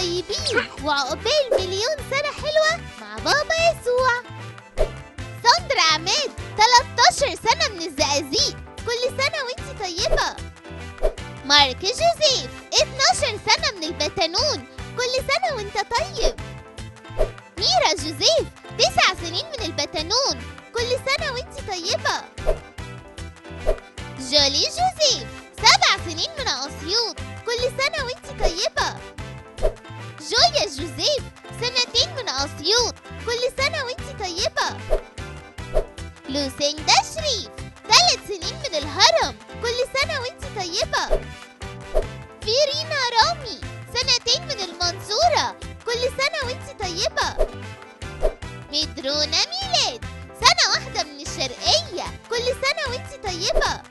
طيبين وعقبال مليون سنة حلوة مع بابا يسوع. ساندرا عماد 13 سنة من الزقازيق. كل سنة وانت طيبة. مارك جوزيف 12 سنة من البتنون. كل سنة وانت طيب. ميرا جوزيف 9 سنين من البتنون. كل سنة وانت طيبة. جولي جوزيف 7 لوسيندا شريف ثلاث سنين من الهرم. كل سنة وانت طيبة. فيرينا رامي سنتين من المنصورة. كل سنة وانت طيبة. مدرونا ميلاد. سنة واحدة من الشرقية. كل سنة وانت طيبة.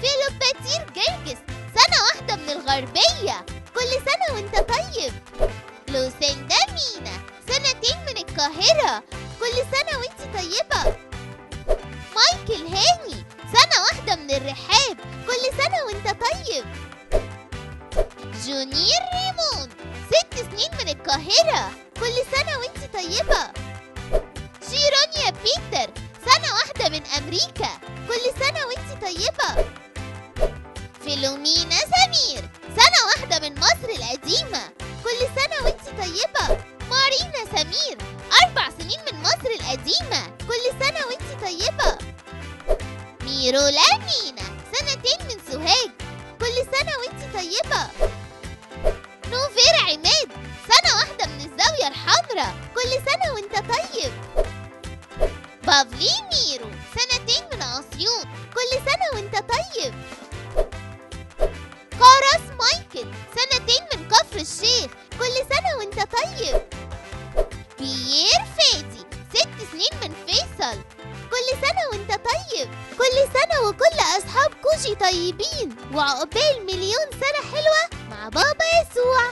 فيلوباتير جرجس. سنة واحدة من الغربية. كل سنة وانت طيب. لوسيندا مينا. سنتين من القاهرة. كل سنة وانت طيبة. الرحاب. كل سنة وانت طيب. جونير ريمون ست سنين من القاهرة. كل سنة وانت طيبة. شيرونيا بيتر. سنة واحدة من أمريكا. كل سنة وانت طيبة. فيلومينا سمير. سنة واحدة من مصر القديمة. كل سنة وانت طيبة. مارينا سمير. أربع سنين من مصر القديمة. كل سنة وانت طيبة. ميرولا مينا سنتين من سوهاج. كل سنة وإنت طيبة. نوفير عماد. سنة واحدة من الزاوية الحمراء. كل سنة وإنت طيب. بافلي ميرو. سنتين من أسيوط كل سنة وإنت طيب. كاراس مايكل. سنتين من كفر الشيخ. كل سنة وإنت طيب. بيير فادي. ست سنين من فيصل. كل سنة وانت طيب. كل سنة وكل أصحاب كوجي طيبين. وعقبال مليون سنة حلوة مع بابا يسوع.